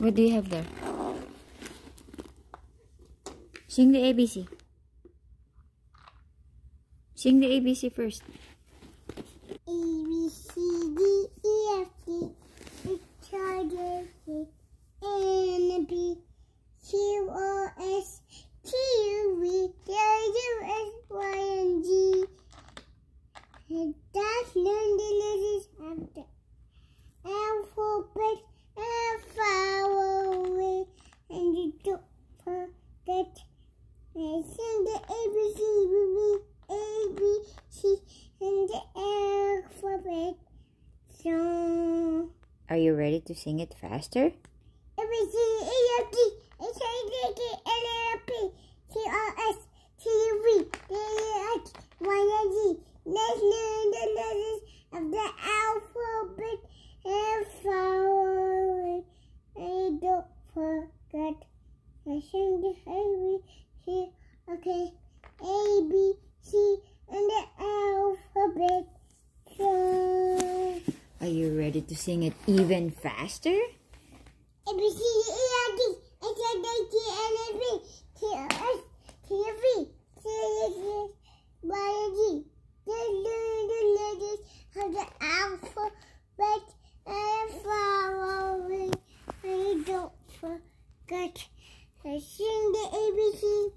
What do you have there? Sing the ABC. Sing the ABC first. A B C D E F G H I J K M P Q R S T U V W X Y and Z. That's learn the letters of the alphabet and follow it. And you don't forget. And sing the ABC with me. A B C and the alphabet song. Are you ready to sing it faster? E. Let's learn the letters of the alphabet and follow. And don't forget. I sing the A B C. Okay. A B follow it. And don't forget. I sing the ABC